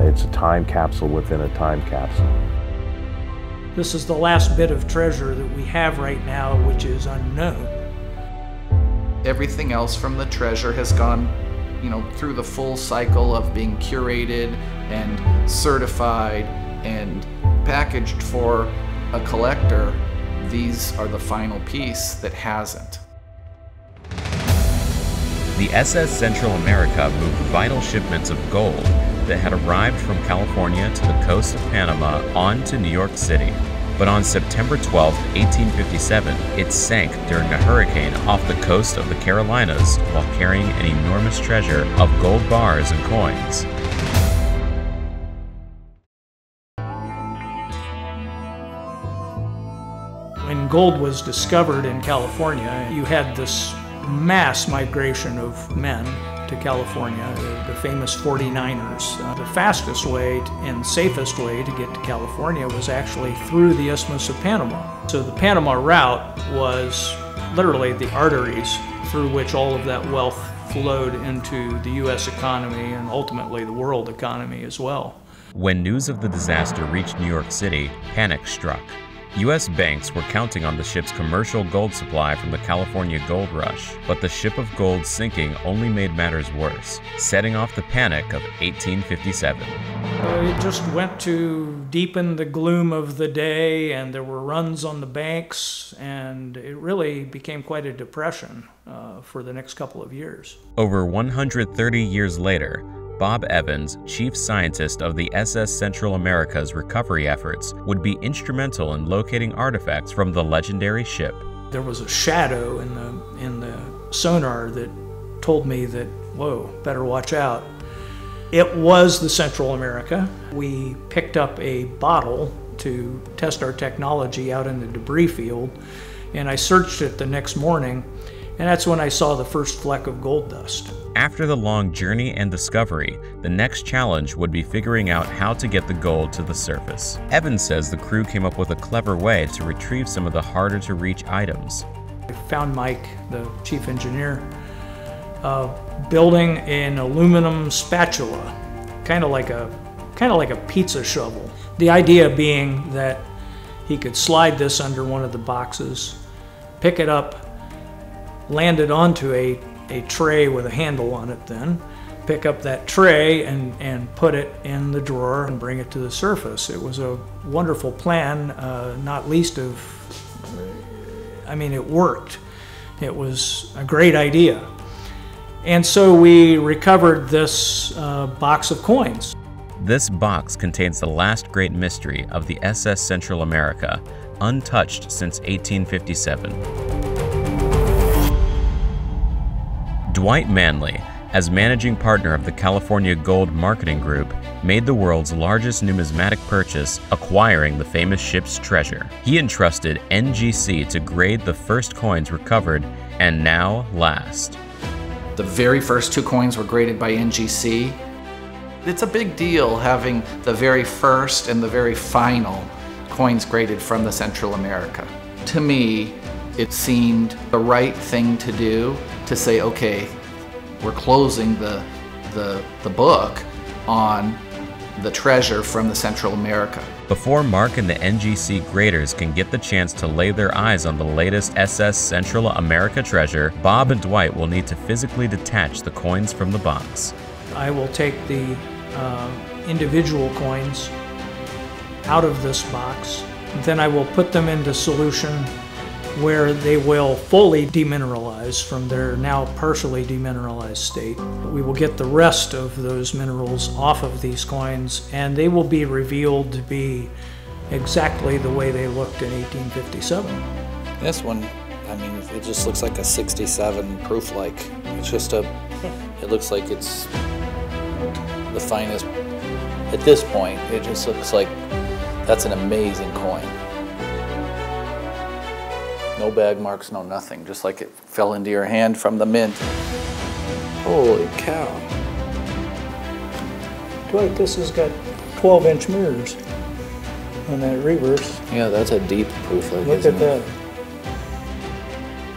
It's a time capsule within a time capsule. This is the last bit of treasure that we have right now, which is unknown. Everything else from the treasure has gone, you know, through the full cycle of being curated and certified and packaged for a collector. These are the final piece that hasn't. The SS Central America moved vital shipments of gold that had arrived from California to the coast of Panama on to New York City. But on September 12, 1857, it sank during a hurricane off the coast of the Carolinas while carrying an enormous treasure of gold bars and coins. When gold was discovered in California, you had this mass migration of men to California, the, famous 49ers. Uh, the fastest way and safest way to get to California was actually through the Isthmus of Panama. So the Panama route was literally the arteries through which all of that wealth flowed into the U.S. economy and ultimately the world economy as well. When news of the disaster reached New York City, panic struck. U.S. banks were counting on the ship's commercial gold supply from the California gold rush, but the ship of gold sinking only made matters worse, setting off the panic of 1857. It just went to deepen the gloom of the day, and there were runs on the banks, and it really became quite a depression uh, for the next couple of years. Over 130 years later, Bob Evans, chief scientist of the SS Central America's recovery efforts, would be instrumental in locating artifacts from the legendary ship. There was a shadow in the in the sonar that told me that whoa, better watch out. It was the Central America. We picked up a bottle to test our technology out in the debris field, and I searched it the next morning, and that's when I saw the first fleck of gold dust. After the long journey and discovery, the next challenge would be figuring out how to get the gold to the surface. Evans says the crew came up with a clever way to retrieve some of the harder to reach items. I found Mike, the chief engineer, uh, building an aluminum spatula, kind of like a kind of like a pizza shovel. The idea being that he could slide this under one of the boxes, pick it up, land it onto a a tray with a handle on it then, pick up that tray and, and put it in the drawer and bring it to the surface. It was a wonderful plan, uh, not least of, I mean, it worked. It was a great idea. And so we recovered this uh, box of coins. This box contains the last great mystery of the SS Central America, untouched since 1857. Dwight Manley, as managing partner of the California Gold Marketing Group, made the world's largest numismatic purchase, acquiring the famous ship's treasure. He entrusted NGC to grade the first coins recovered and now last. The very first two coins were graded by NGC. It's a big deal having the very first and the very final coins graded from the Central America. To me, it seemed the right thing to do to say, okay, we're closing the, the, the book on the treasure from the Central America. Before Mark and the NGC graders can get the chance to lay their eyes on the latest SS Central America treasure, Bob and Dwight will need to physically detach the coins from the box. I will take the uh, individual coins out of this box. Then I will put them into solution where they will fully demineralize from their now partially demineralized state. We will get the rest of those minerals off of these coins and they will be revealed to be exactly the way they looked in 1857. This one, I mean, it just looks like a 67 proof like. It's just a, it looks like it's the finest. At this point, it just looks like that's an amazing coin. No bag marks, no nothing, just like it fell into your hand from the mint. Holy cow. Dwight, this has got 12 inch mirrors on that reverse. Yeah, that's a deep proof like Look at that.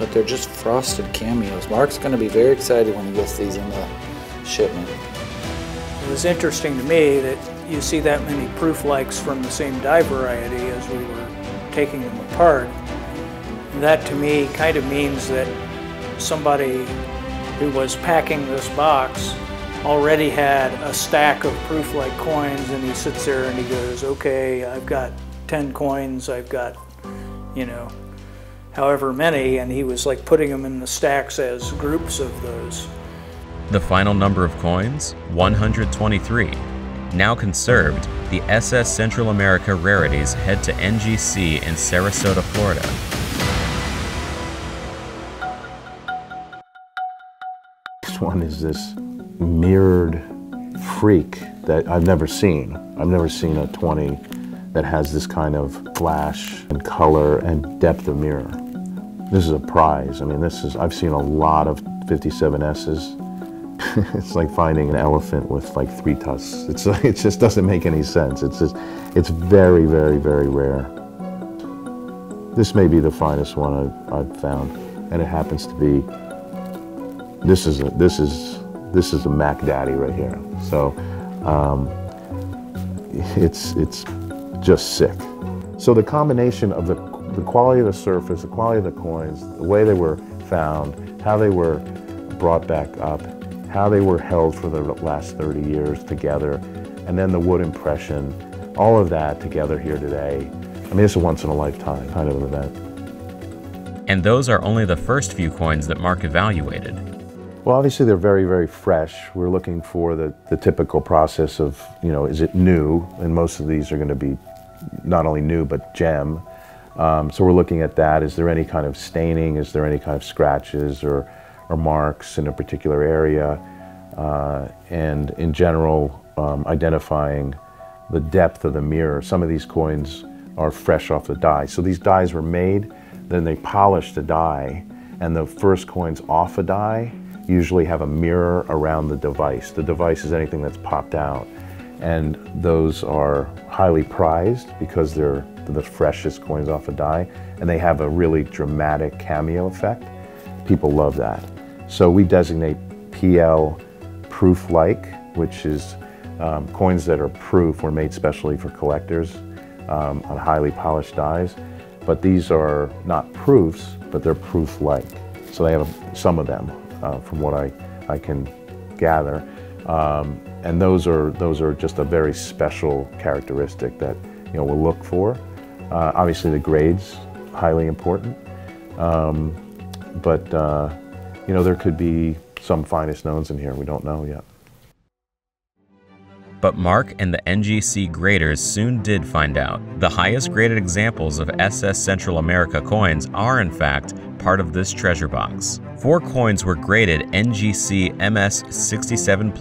But they're just frosted cameos. Mark's going to be very excited when he gets these in the shipment. It was interesting to me that you see that many proof likes from the same die variety as we were taking them apart. That to me kind of means that somebody who was packing this box already had a stack of proof like coins and he sits there and he goes, okay, I've got 10 coins, I've got, you know, however many, and he was like putting them in the stacks as groups of those. The final number of coins 123. Now conserved, the SS Central America Rarities head to NGC in Sarasota, Florida. One is this mirrored freak that I've never seen. I've never seen a 20 that has this kind of flash and color and depth of mirror. This is a prize. I mean, this is, I've seen a lot of 57Ss. it's like finding an elephant with like three tusks. It's like, it just doesn't make any sense. It's just, it's very, very, very rare. This may be the finest one I've, I've found, and it happens to be. This is a, this is this is a Mac Daddy right here. So um, it's it's just sick. So the combination of the the quality of the surface, the quality of the coins, the way they were found, how they were brought back up, how they were held for the last 30 years together, and then the wood impression, all of that together here today. I mean, it's a once in a lifetime kind of an event. And those are only the first few coins that Mark evaluated. Well, obviously they're very, very fresh. We're looking for the, the typical process of, you know, is it new? And most of these are going to be not only new, but gem. Um, so we're looking at that. Is there any kind of staining? Is there any kind of scratches or, or marks in a particular area? Uh, and in general, um, identifying the depth of the mirror. Some of these coins are fresh off the die. So these dies were made, then they polished the die, and the first coins off a die usually have a mirror around the device. The device is anything that's popped out. And those are highly prized because they're the freshest coins off a die and they have a really dramatic cameo effect. People love that. So we designate PL proof like, which is um, coins that are proof were made specially for collectors um, on highly polished dies. But these are not proofs, but they're proof like. So they have some of them uh, from what I, I can gather. Um, and those are, those are just a very special characteristic that you know, we'll look for. Uh, obviously the grades, highly important. Um, but uh, you know, there could be some finest knowns in here, we don't know yet. But Mark and the NGC graders soon did find out. The highest graded examples of SS Central America coins are, in fact, part of this treasure box. Four coins were graded NGC MS 67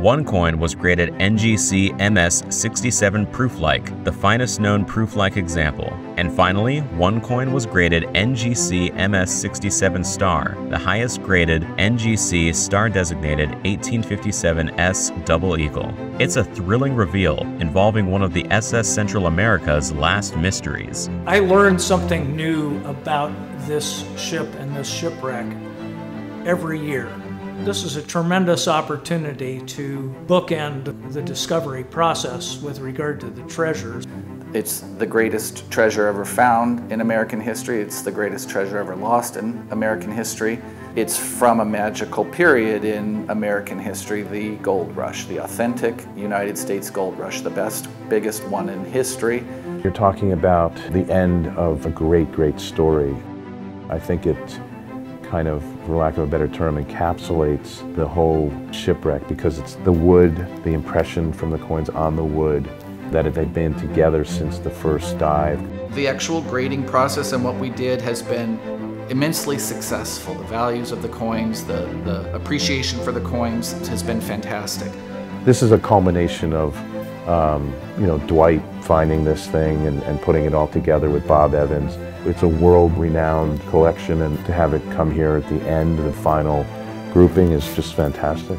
One coin was graded NGC MS 67 Proof-like, the finest known proof-like example. And finally, one coin was graded NGC MS 67 Star, the highest graded NGC Star designated 1857 S Double Eagle. It's a thrilling reveal involving one of the SS Central America's last mysteries. I learned something new about this ship and this shipwreck every year. This is a tremendous opportunity to bookend the discovery process with regard to the treasures. It's the greatest treasure ever found in American history. It's the greatest treasure ever lost in American history. It's from a magical period in American history, the gold rush, the authentic United States gold rush, the best, biggest one in history. You're talking about the end of a great, great story. I think it kind of, for lack of a better term, encapsulates the whole shipwreck because it's the wood, the impression from the coins on the wood, that they've been together since the first dive. The actual grading process and what we did has been immensely successful. The values of the coins, the, the appreciation for the coins has been fantastic. This is a culmination of um, you know, Dwight finding this thing and, and putting it all together with Bob Evans. It's a world-renowned collection and to have it come here at the end, the final grouping is just fantastic.